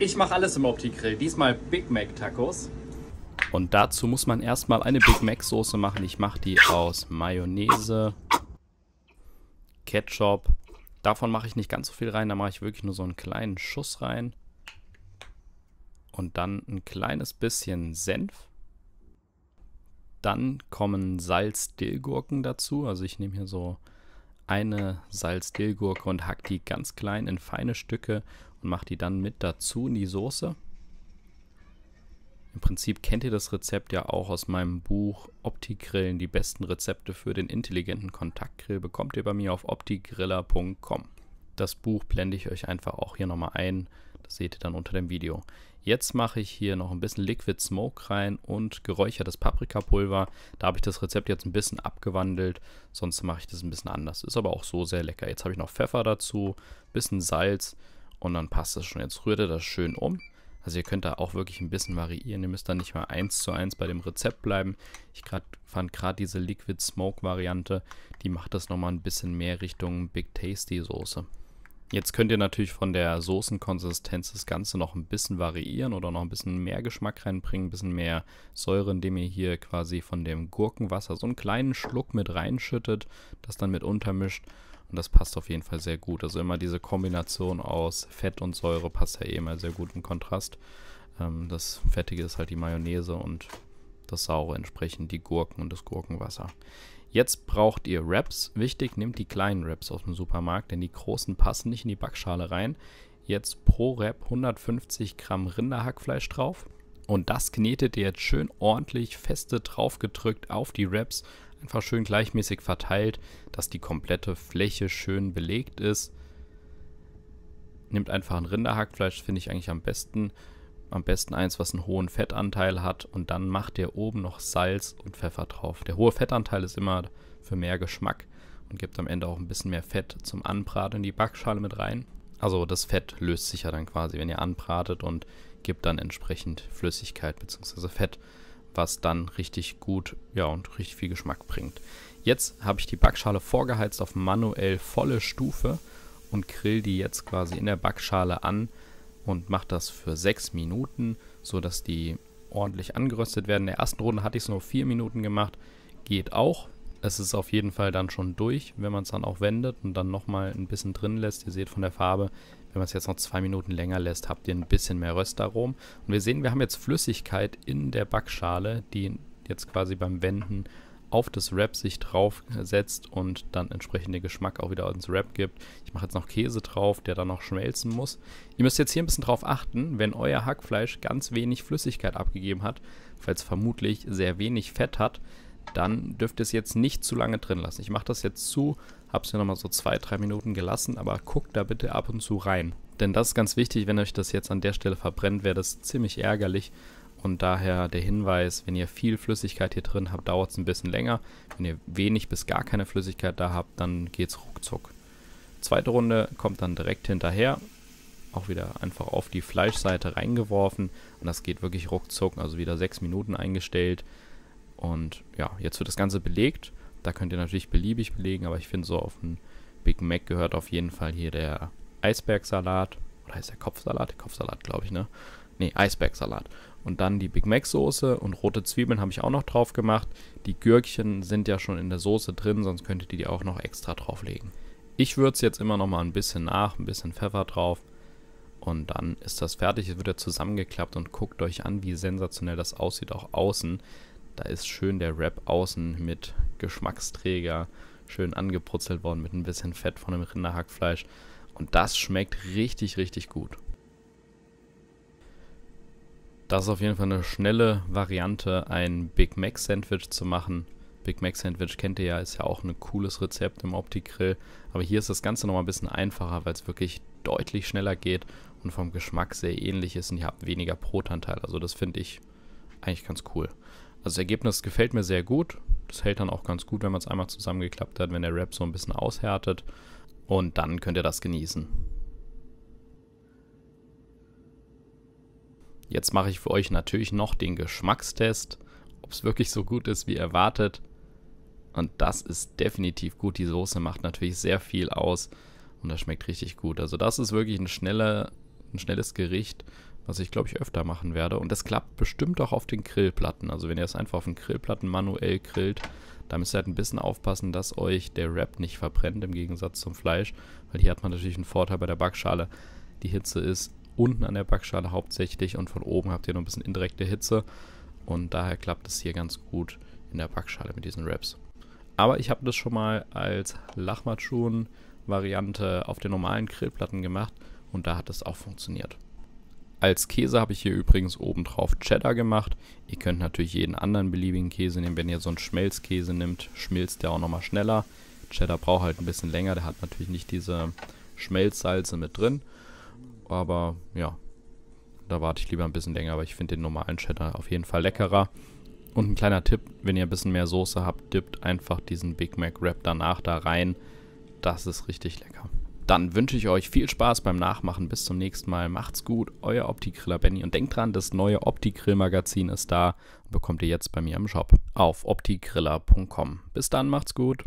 Ich mache alles im Opti-Grill. Diesmal Big Mac Tacos. Und dazu muss man erstmal eine Big Mac Soße machen. Ich mache die aus Mayonnaise, Ketchup. Davon mache ich nicht ganz so viel rein. Da mache ich wirklich nur so einen kleinen Schuss rein. Und dann ein kleines bisschen Senf. Dann kommen Salz-Dillgurken dazu. Also ich nehme hier so eine Salz-Dillgurke und hack die ganz klein in feine Stücke und mache die dann mit dazu in die Soße. Im Prinzip kennt ihr das Rezept ja auch aus meinem Buch Opti-Grillen, die besten Rezepte für den intelligenten Kontaktgrill bekommt ihr bei mir auf optigriller.com. Das Buch blende ich euch einfach auch hier nochmal ein, das seht ihr dann unter dem Video. Jetzt mache ich hier noch ein bisschen Liquid Smoke rein und geräuchertes Paprikapulver. Da habe ich das Rezept jetzt ein bisschen abgewandelt, sonst mache ich das ein bisschen anders. Ist aber auch so sehr lecker. Jetzt habe ich noch Pfeffer dazu, bisschen Salz und dann passt das schon. Jetzt rührt ihr das schön um. Also ihr könnt da auch wirklich ein bisschen variieren. Ihr müsst da nicht mal eins zu eins bei dem Rezept bleiben. Ich grad, fand gerade diese Liquid Smoke Variante, die macht das nochmal ein bisschen mehr Richtung Big Tasty Soße. Jetzt könnt ihr natürlich von der Soßenkonsistenz das Ganze noch ein bisschen variieren oder noch ein bisschen mehr Geschmack reinbringen, ein bisschen mehr Säure, indem ihr hier quasi von dem Gurkenwasser so einen kleinen Schluck mit reinschüttet, das dann mit untermischt und das passt auf jeden Fall sehr gut. Also immer diese Kombination aus Fett und Säure passt ja eh immer sehr gut im Kontrast. Ähm, das Fettige ist halt die Mayonnaise und das Saure entsprechend die Gurken und das Gurkenwasser. Jetzt braucht ihr Wraps. Wichtig, nehmt die kleinen Wraps aus dem Supermarkt, denn die großen passen nicht in die Backschale rein. Jetzt pro Wrap 150 Gramm Rinderhackfleisch drauf. Und das knetet ihr jetzt schön ordentlich feste draufgedrückt auf die Wraps. Einfach schön gleichmäßig verteilt, dass die komplette Fläche schön belegt ist. Nehmt einfach ein Rinderhackfleisch, finde ich eigentlich am besten am besten eins, was einen hohen Fettanteil hat und dann macht ihr oben noch Salz und Pfeffer drauf. Der hohe Fettanteil ist immer für mehr Geschmack und gibt am Ende auch ein bisschen mehr Fett zum Anbraten in die Backschale mit rein. Also das Fett löst sich ja dann quasi, wenn ihr anbratet und gibt dann entsprechend Flüssigkeit bzw. Fett, was dann richtig gut ja, und richtig viel Geschmack bringt. Jetzt habe ich die Backschale vorgeheizt auf manuell volle Stufe und grill die jetzt quasi in der Backschale an und mache das für 6 Minuten, sodass die ordentlich angeröstet werden. In der ersten Runde hatte ich es nur 4 Minuten gemacht. Geht auch. Es ist auf jeden Fall dann schon durch, wenn man es dann auch wendet und dann nochmal ein bisschen drin lässt. Ihr seht von der Farbe, wenn man es jetzt noch 2 Minuten länger lässt, habt ihr ein bisschen mehr Röstarom. Und wir sehen, wir haben jetzt Flüssigkeit in der Backschale, die jetzt quasi beim Wenden auf das Wrap sich drauf setzt und dann entsprechend den Geschmack auch wieder ins Wrap gibt. Ich mache jetzt noch Käse drauf, der dann noch schmelzen muss. Ihr müsst jetzt hier ein bisschen drauf achten, wenn euer Hackfleisch ganz wenig Flüssigkeit abgegeben hat, weil es vermutlich sehr wenig Fett hat, dann dürft ihr es jetzt nicht zu lange drin lassen. Ich mache das jetzt zu, es ja nochmal so zwei, drei Minuten gelassen, aber guckt da bitte ab und zu rein. Denn das ist ganz wichtig, wenn euch das jetzt an der Stelle verbrennt, wäre das ziemlich ärgerlich. Und daher der Hinweis, wenn ihr viel Flüssigkeit hier drin habt, dauert es ein bisschen länger. Wenn ihr wenig bis gar keine Flüssigkeit da habt, dann geht es ruckzuck. Zweite Runde kommt dann direkt hinterher. Auch wieder einfach auf die Fleischseite reingeworfen. Und das geht wirklich ruckzuck, also wieder 6 Minuten eingestellt. Und ja, jetzt wird das Ganze belegt. Da könnt ihr natürlich beliebig belegen, aber ich finde so auf einen Big Mac gehört auf jeden Fall hier der Eisbergsalat. Oder heißt der Kopfsalat? Kopfsalat, glaube ich, ne? Ne, Eisbergsalat. Und dann die Big Mac Soße und rote Zwiebeln habe ich auch noch drauf gemacht. Die Gürkchen sind ja schon in der Soße drin, sonst könntet ihr die auch noch extra drauflegen. Ich würze jetzt immer noch mal ein bisschen nach, ein bisschen Pfeffer drauf. Und dann ist das fertig. Es wird ja zusammengeklappt und guckt euch an, wie sensationell das aussieht, auch außen. Da ist schön der Wrap außen mit Geschmacksträger, schön angebrutzelt worden mit ein bisschen Fett von dem Rinderhackfleisch. Und das schmeckt richtig, richtig gut. Das ist auf jeden Fall eine schnelle Variante, ein Big Mac Sandwich zu machen. Big Mac Sandwich kennt ihr ja, ist ja auch ein cooles Rezept im Opti-Grill. Aber hier ist das Ganze nochmal ein bisschen einfacher, weil es wirklich deutlich schneller geht und vom Geschmack sehr ähnlich ist und ihr habt weniger Brotanteil. Also das finde ich eigentlich ganz cool. Also das Ergebnis gefällt mir sehr gut. Das hält dann auch ganz gut, wenn man es einmal zusammengeklappt hat, wenn der Wrap so ein bisschen aushärtet. Und dann könnt ihr das genießen. Jetzt mache ich für euch natürlich noch den Geschmackstest, ob es wirklich so gut ist wie erwartet. Und das ist definitiv gut. Die Soße macht natürlich sehr viel aus und das schmeckt richtig gut. Also das ist wirklich eine schnelle, ein schnelles Gericht, was ich glaube ich öfter machen werde. Und das klappt bestimmt auch auf den Grillplatten. Also wenn ihr es einfach auf den Grillplatten manuell grillt, da müsst ihr halt ein bisschen aufpassen, dass euch der Wrap nicht verbrennt im Gegensatz zum Fleisch. Weil hier hat man natürlich einen Vorteil bei der Backschale. Die Hitze ist unten an der Backschale hauptsächlich und von oben habt ihr noch ein bisschen indirekte Hitze. Und daher klappt es hier ganz gut in der Backschale mit diesen Wraps. Aber ich habe das schon mal als Lachmatschun-Variante auf den normalen Grillplatten gemacht und da hat es auch funktioniert. Als Käse habe ich hier übrigens obendrauf Cheddar gemacht. Ihr könnt natürlich jeden anderen beliebigen Käse nehmen. Wenn ihr so einen Schmelzkäse nimmt, schmilzt der auch nochmal schneller. Cheddar braucht halt ein bisschen länger. Der hat natürlich nicht diese Schmelzsalze mit drin. Aber ja, da warte ich lieber ein bisschen länger, aber ich finde den normalen Cheddar auf jeden Fall leckerer. Und ein kleiner Tipp, wenn ihr ein bisschen mehr Soße habt, dippt einfach diesen Big Mac Wrap danach da rein. Das ist richtig lecker. Dann wünsche ich euch viel Spaß beim Nachmachen. Bis zum nächsten Mal. Macht's gut, euer Optikriller Benny. Und denkt dran, das neue Optikrill Magazin ist da. Bekommt ihr jetzt bei mir im Shop auf optikriller.com. Bis dann, macht's gut.